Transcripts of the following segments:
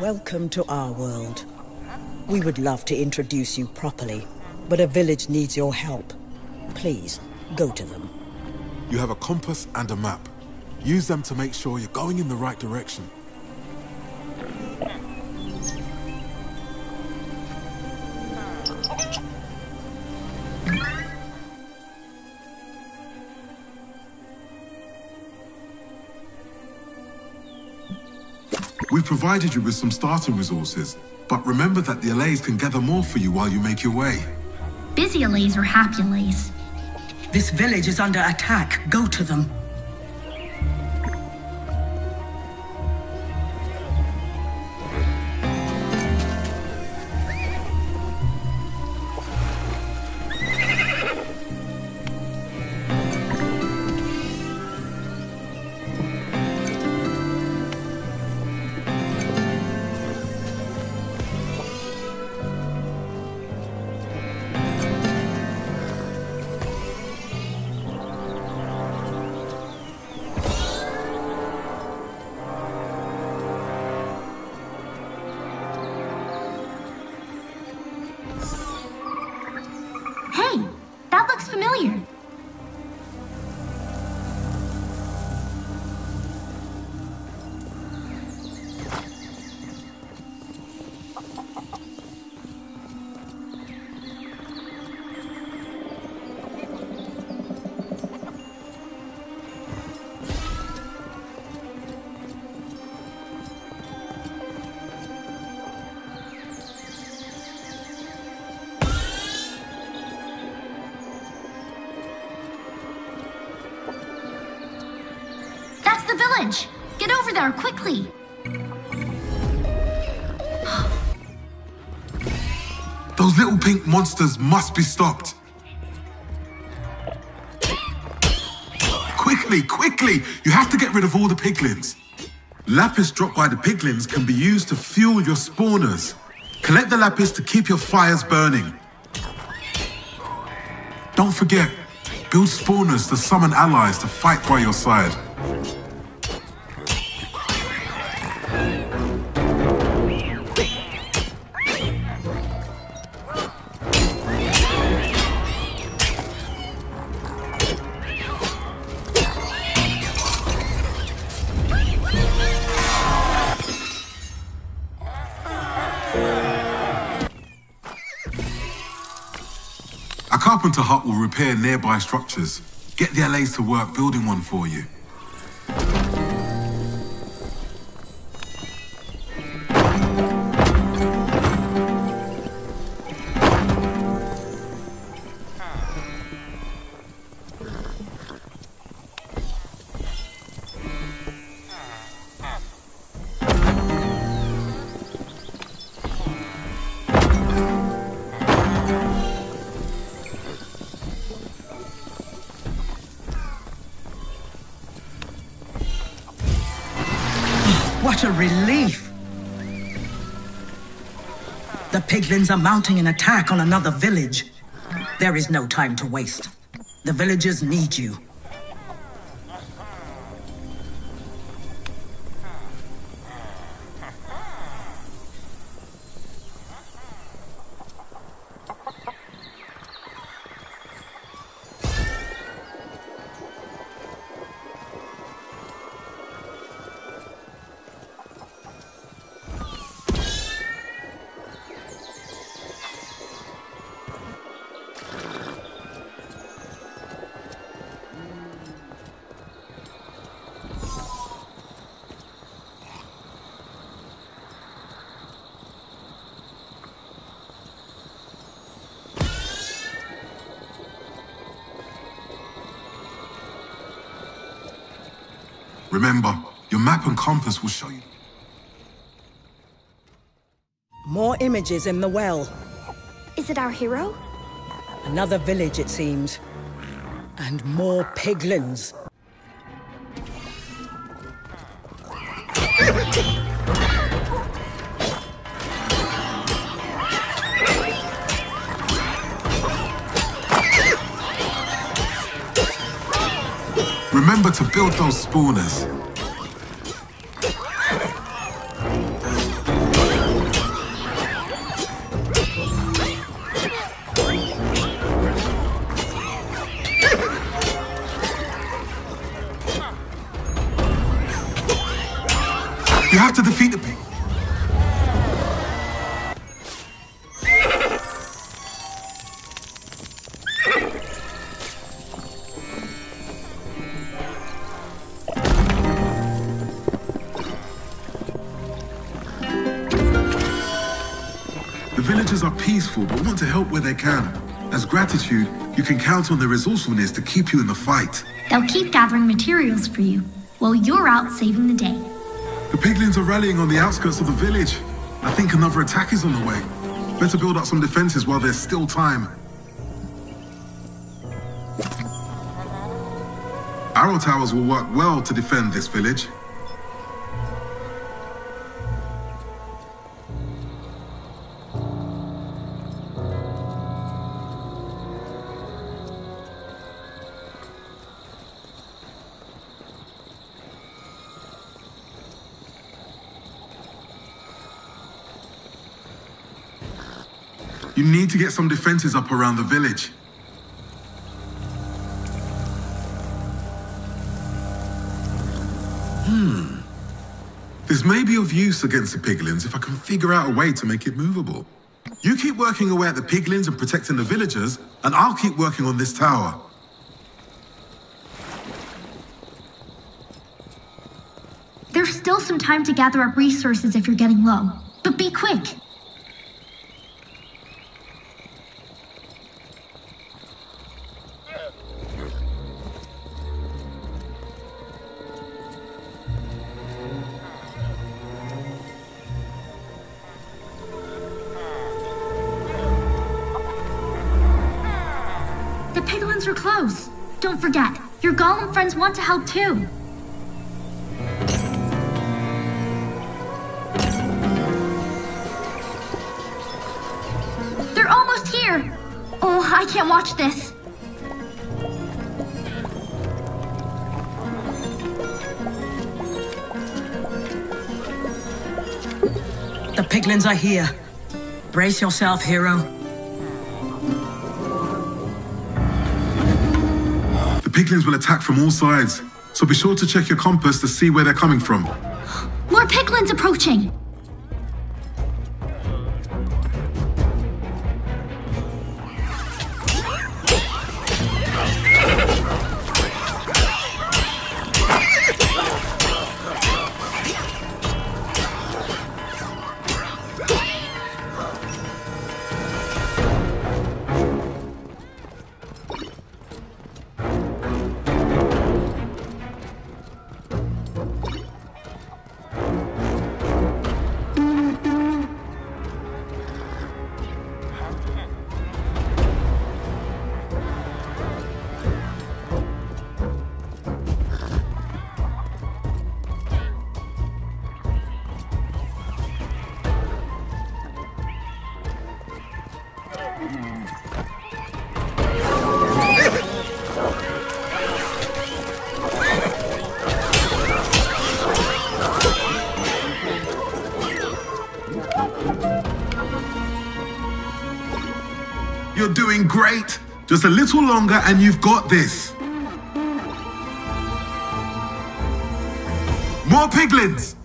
Welcome to our world. We would love to introduce you properly, but a village needs your help. Please, go to them. You have a compass and a map. Use them to make sure you're going in the right direction. Provided you with some starting resources, but remember that the Allays can gather more for you while you make your way. Busy Allays or happy Allays? This village is under attack. Go to them. Village. Get over there quickly. Those little pink monsters must be stopped. Quickly, quickly! You have to get rid of all the piglins. Lapis dropped by the piglins can be used to fuel your spawners. Collect the lapis to keep your fires burning. Don't forget, build spawners to summon allies to fight by your side. A carpenter hut will repair nearby structures. Get the Allays to work building one for you. Are mounting an attack on another village. There is no time to waste. The villagers need you. Remember, your map and compass will show you. More images in the well. Is it our hero? Another village, it seems. And more piglins. Remember to build those spawners. As gratitude, you can count on their resourcefulness to keep you in the fight. They'll keep gathering materials for you while you're out saving the day. The piglins are rallying on the outskirts of the village. I think another attack is on the way. Better build up some defenses while there's still time. Arrow towers will work well to defend this village. Get some defenses up around the village. Hmm. This may be of use against the piglins if I can figure out a way to make it movable. You keep working away at the piglins and protecting the villagers, and I'll keep working on this tower. There's still some time to gather up resources if you're getting low. But be quick. Friends want to help too. They're almost here. Oh, I can't watch this. The piglins are here. Brace yourself, hero. Piglins will attack from all sides, so be sure to check your compass to see where they're coming from. More piglins approaching. You're doing great. Just a little longer and you've got this. More piglins!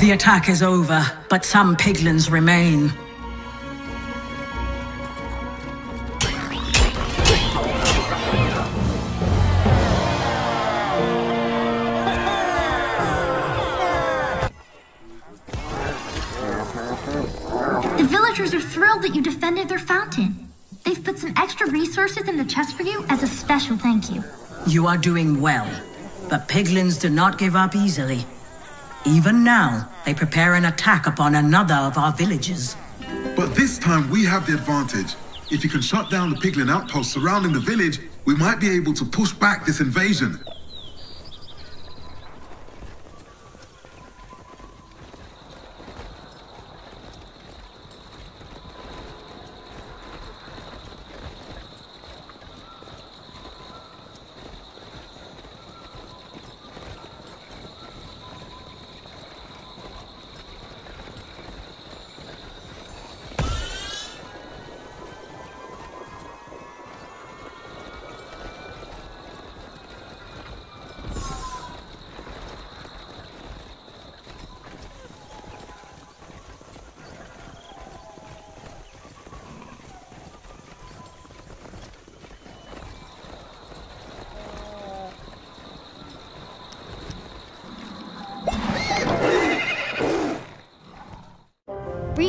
The attack is over, but some piglins remain. Thank you. You are doing well, but piglins do not give up easily. Even now, they prepare an attack upon another of our villages. But this time we have the advantage. If you can shut down the piglin outposts surrounding the village, we might be able to push back this invasion.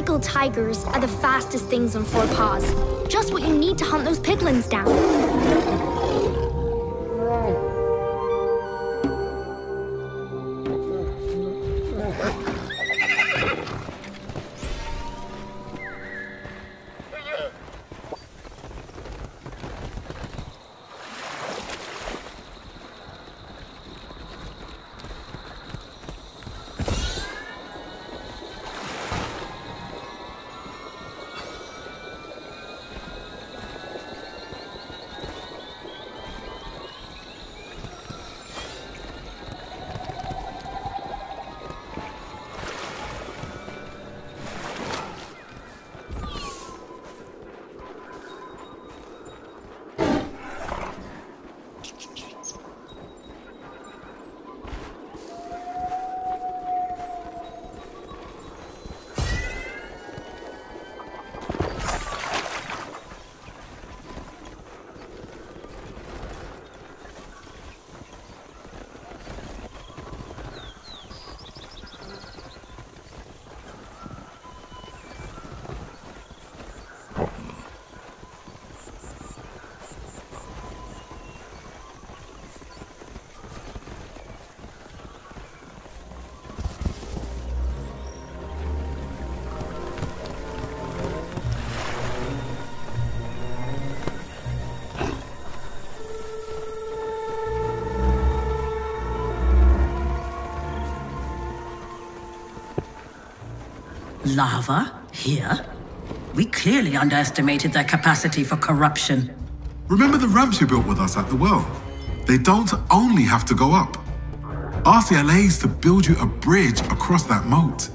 Regal tigers are the fastest things on four paws. Just what you need to hunt those piglins down. Lava? Here? We clearly underestimated their capacity for corruption. Remember the ramps you built with us at the well? They don't only have to go up. Ask the Allays to build you a bridge across that moat.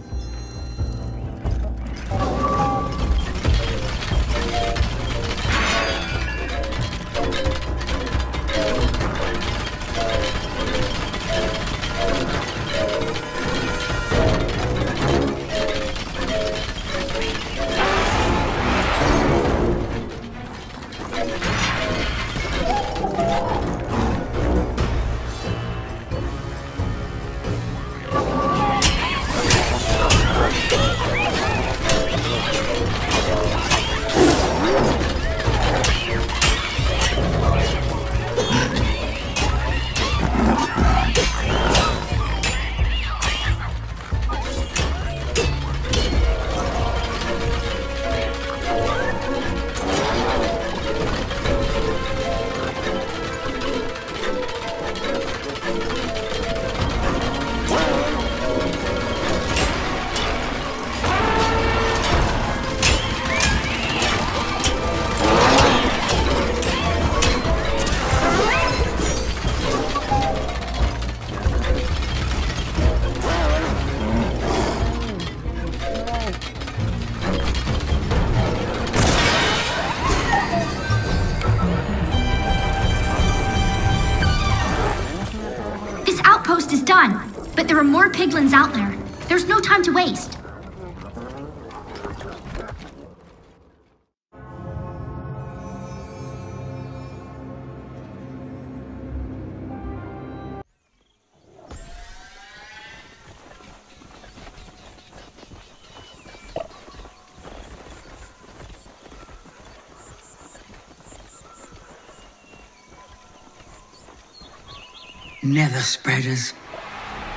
Nether spreaders.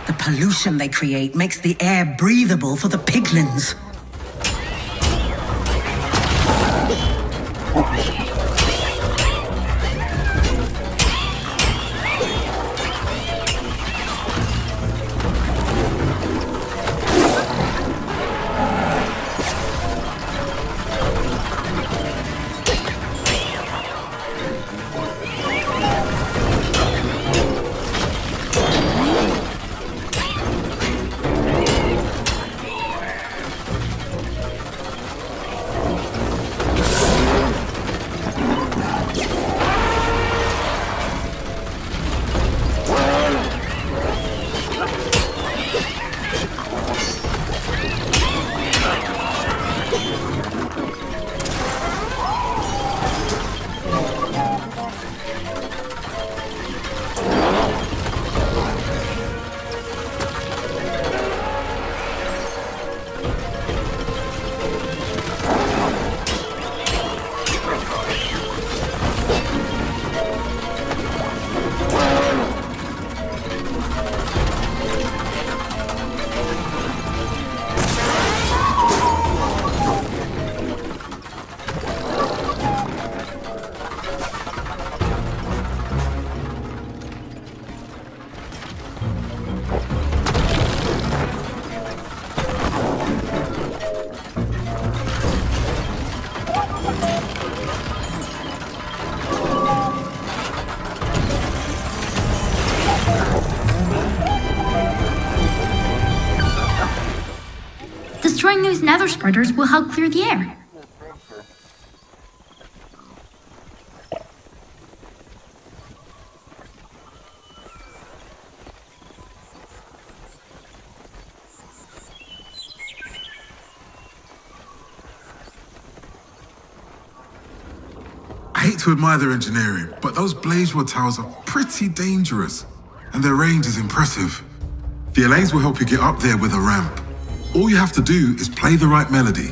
The pollution they create makes the air breathable for the piglins. Those spreaders will help clear the air. I hate to admire their engineering, but those blaze rod towers are pretty dangerous, and their range is impressive. The Allays will help you get up there with a ramp. All you have to do is play the right melody.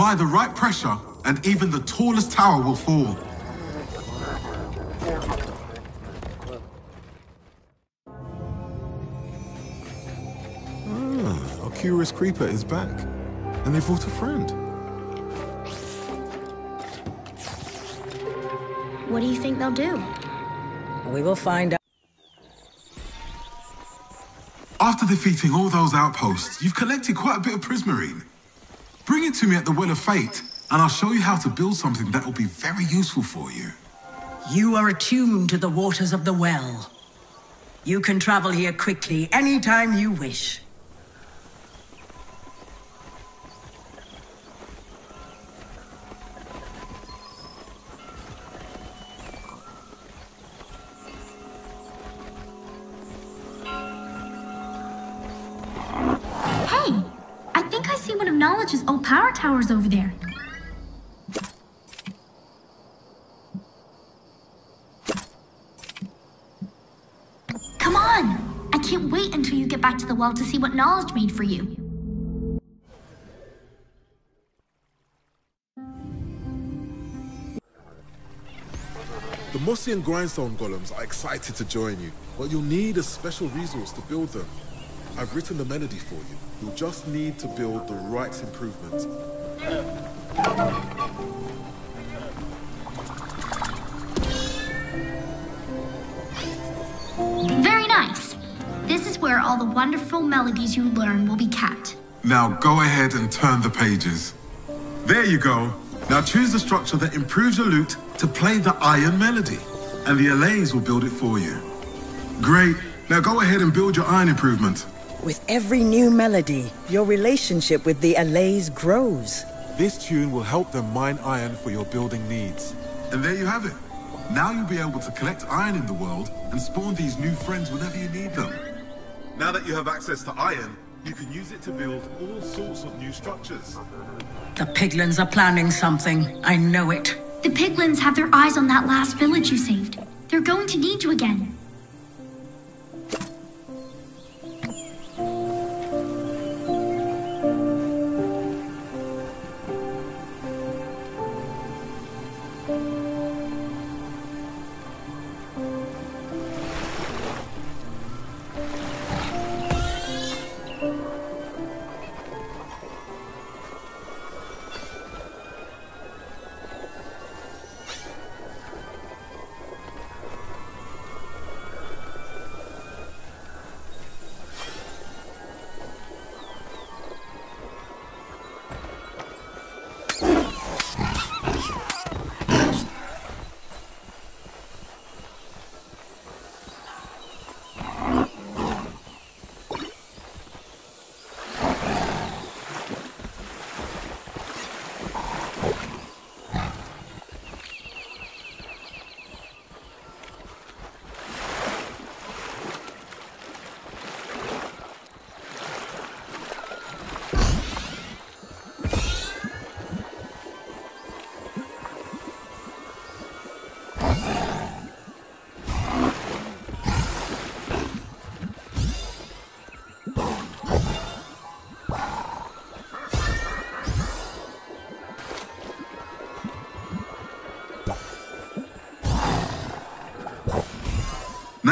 Apply the right pressure, and even the tallest tower will fall. Ah, our curious creeper is back, and they brought a friend. What do you think they'll do? We will find out. After defeating all those outposts, you've collected quite a bit of prismarine. Bring it to me at the Well of Fate, and I'll show you how to build something that will be very useful for you. You are attuned to the waters of the well. You can travel here quickly anytime you wish. Towers over there. Come on! I can't wait until you get back to the well to see what Knowledge made for you. The mossy and Grindstone golems are excited to join you, but you'll need a special resource to build them. I've written the melody for you. You'll just need to build the right improvement. Very nice. This is where all the wonderful melodies you learn will be kept. Now go ahead and turn the pages. There you go. Now choose the structure that improves your lute to play the iron melody, and the Allays will build it for you. Great. Now go ahead and build your iron improvement. With every new melody, your relationship with the Allays grows. This tune will help them mine iron for your building needs. And there you have it. Now you'll be able to collect iron in the world and spawn these new friends whenever you need them. Now that you have access to iron, you can use it to build all sorts of new structures. The piglins are planning something. I know it. The piglins have their eyes on that last village you saved. They're going to need you again.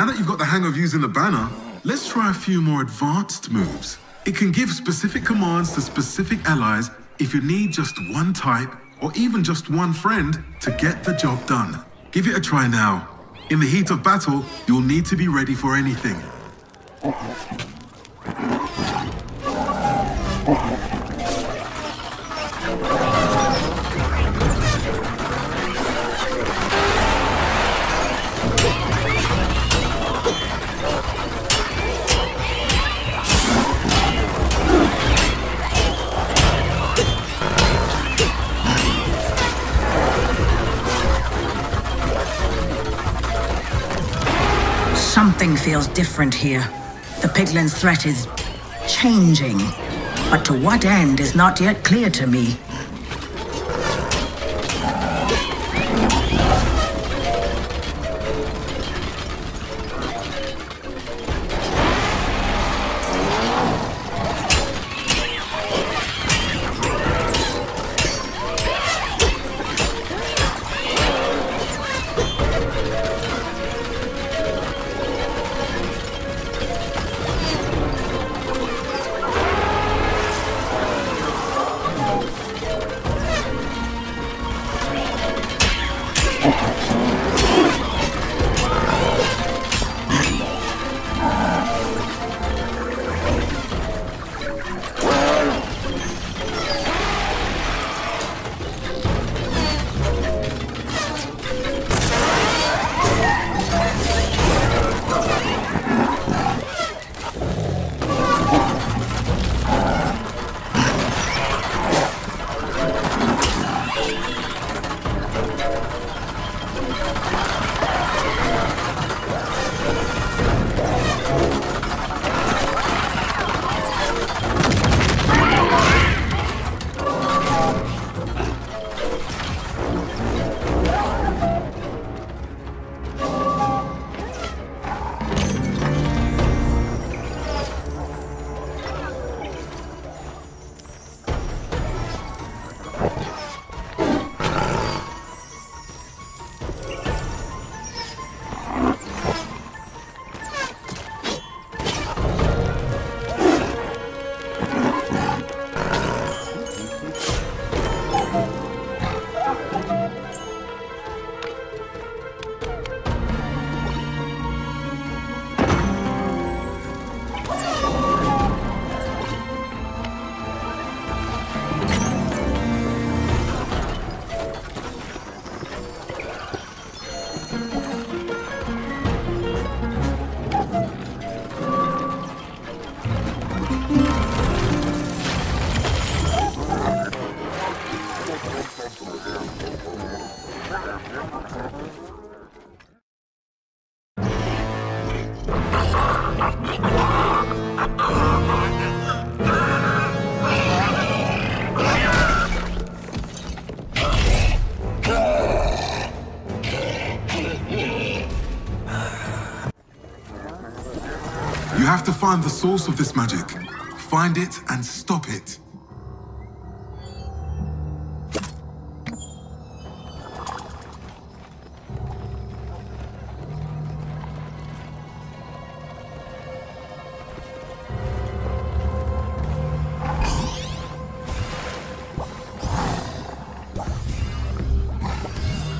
That you've got the hang of using the banner, let's try a few more advanced moves. It can give specific commands to specific allies if you need just one type or even just one friend to get the job done. Give it a try now. In the heat of battle, you'll need to be ready for anything. Something feels different here. The piglin's threat is changing. But to what end is not yet clear to me. Find the source of this magic. Find it and stop it.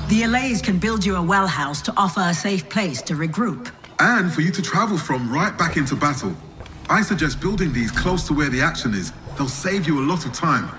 The Allays can build you a well house to offer a safe place to regroup. And for you to travel from right back into battle. I suggest building these close to where the action is. They'll save you a lot of time.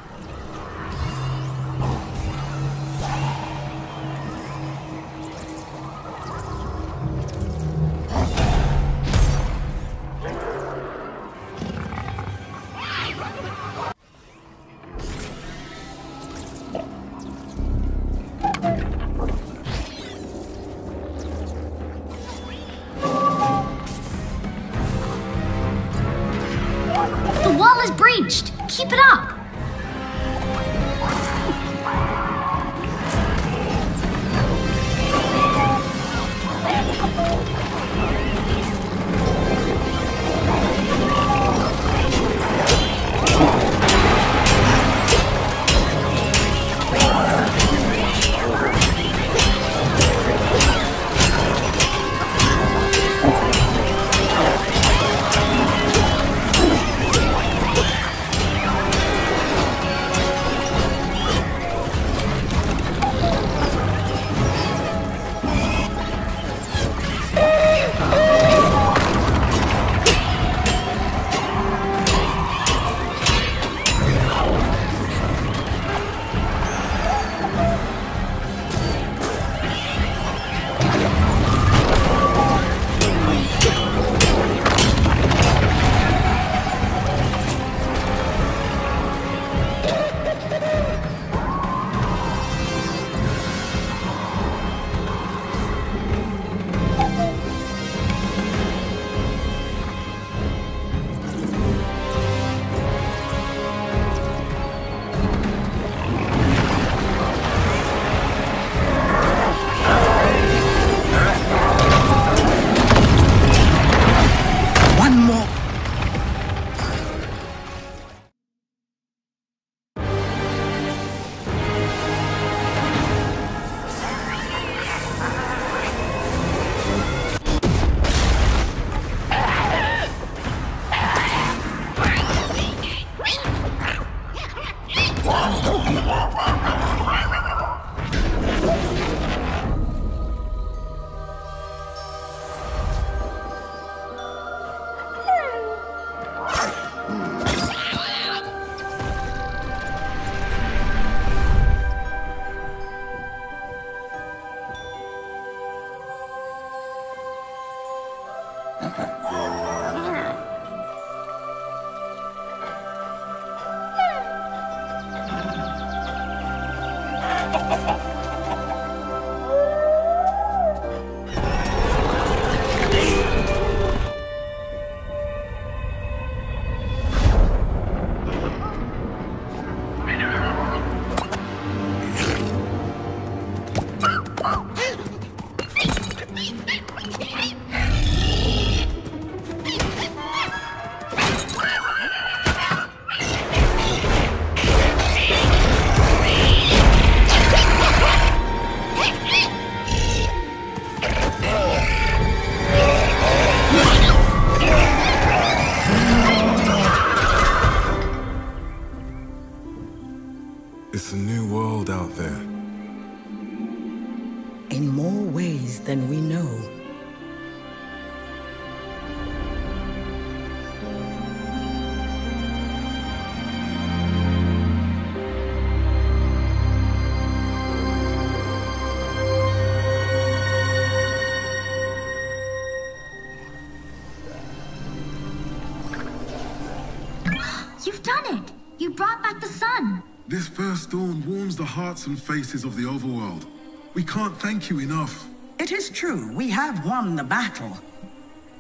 Hearts and faces of the overworld. We can't thank you enough. It is true, we have won the battle.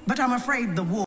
But I'm afraid the war.